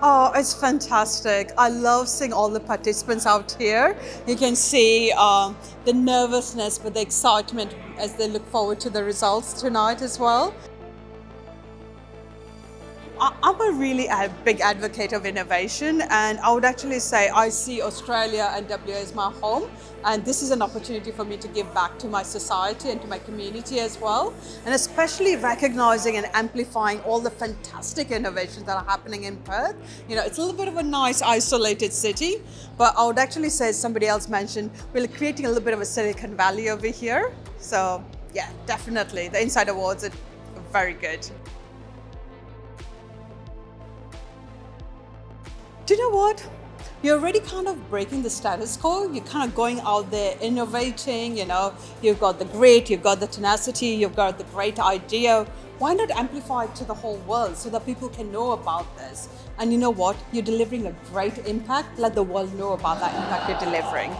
Oh, it's fantastic. I love seeing all the participants out here. You can see um, the nervousness, but the excitement as they look forward to the results tonight as well. I'm a really a big advocate of innovation and I would actually say I see Australia and WA as my home and this is an opportunity for me to give back to my society and to my community as well and especially recognizing and amplifying all the fantastic innovations that are happening in Perth. You know, it's a little bit of a nice isolated city but I would actually say as somebody else mentioned, we're creating a little bit of a Silicon Valley over here. So yeah, definitely the INCITE Awards are very good. Do you know what? You're already kind of breaking the status quo. You're kind of going out there, innovating, you know, you've got the grit, you've got the tenacity, you've got the great idea. Why not amplify it to the whole world so that people can know about this? And you know what? You're delivering a great impact. Let the world know about that impact you're delivering.